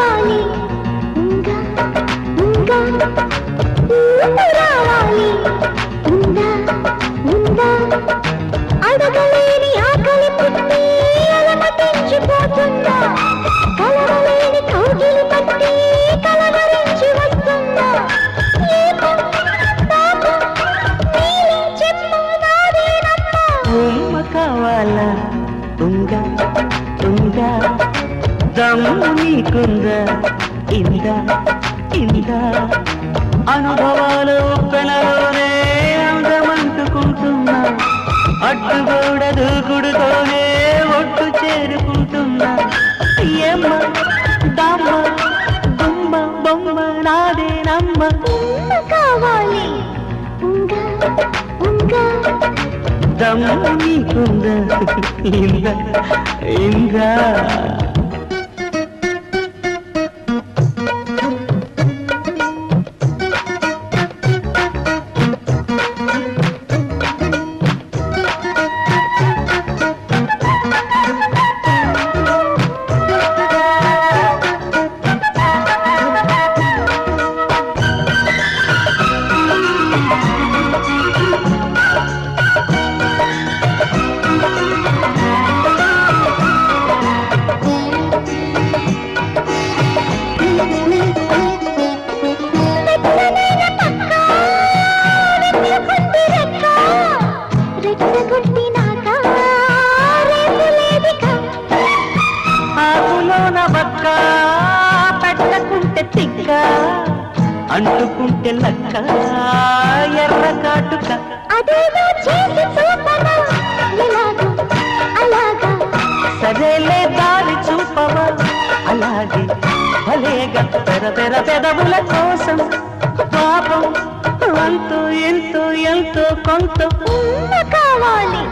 రావాలి. ఉందా? ఉందా? రావాలి. ఉందా? ఉందా? అడగలేని ఆకలి పుట్టి దమ్ము నీకుందా ఇందా ఇందా. అనుభవాలు పెనలోనే అందమంటుకుంటున్నా. అడ్డుగోడ దూకుడుతోనే ఒట్టు చేరుకుంటున్నా. ఏమ్మ దమ్మ బొమ్మ బొమ్మ నాదేనమ్మ ఉమ్మ కావాలి. దమ్ము నీకుందా ఇందా ఇందా. అంటుకుంటే లక్క ఎర్ర కాటుక. సరేలే దారి చూపవా? అలాగే భలేగా తెర తెర పెదవుల కోసం. పాపం అంతో ఎంతో ఎంతో కొంత. కావాలి.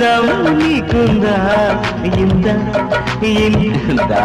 దమ్ము నీకుందా? ఇందా? ఇందా?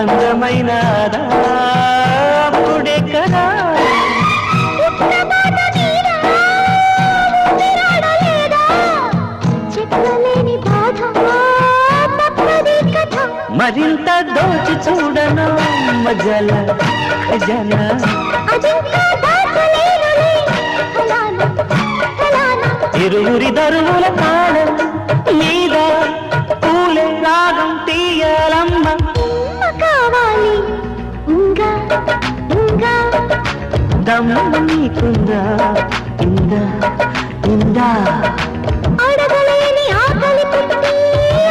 అందమైన అప్పుడే కదా. మరింత దోచి చూడను మజల ఫలానా. ఇరువురి దరువుల కాలం మీద దమ్ము నీకుందా? ఇందా ఇందా అడగలేని ఆకలి పుట్టి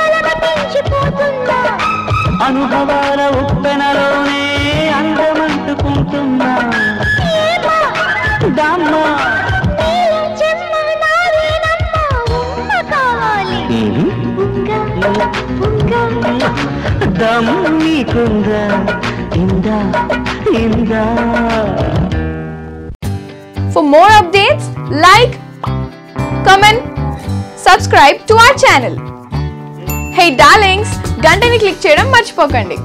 అలమటించిపోతుందా? అనుభవాల ఉప్పెనలోనే అందమంటుకుంటున్నా దమ్మ. దమ్ము. నీకుందా? ఇందా ఇందా For more updates, like, comment, subscribe to our channel. Hey darlings, గంటని click చేయడం మర్చిపోకండి